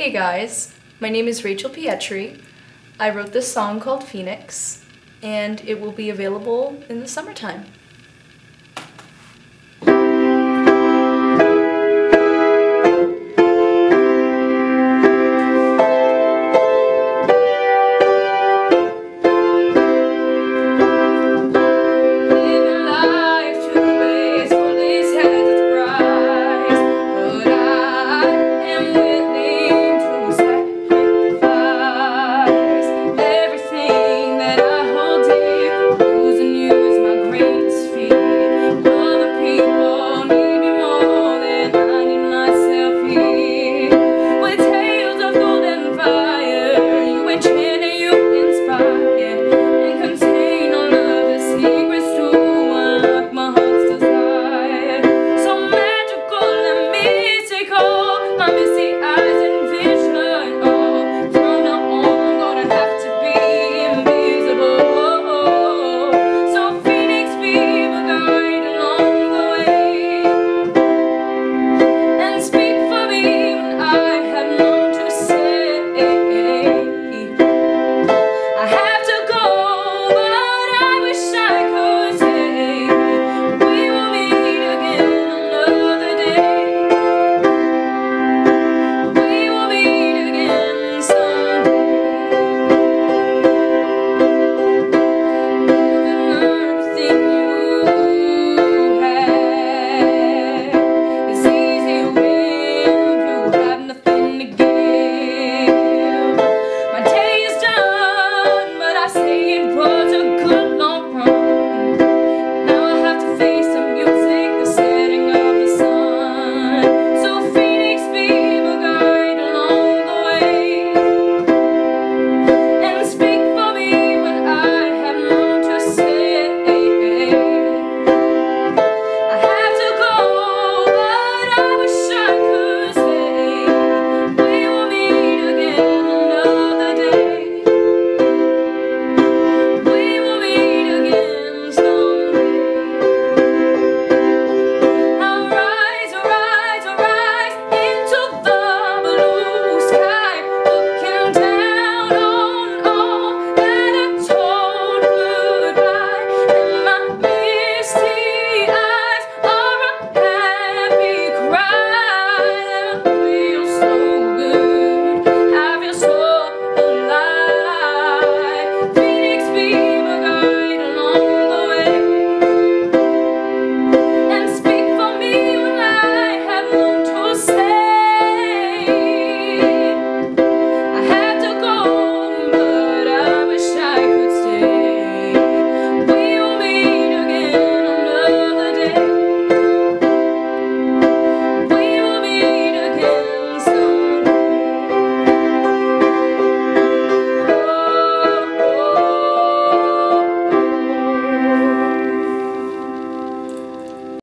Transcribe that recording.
Hey guys, my name is Rachel Pietri. I wrote this song called Phoenix, and it will be available in the summertime.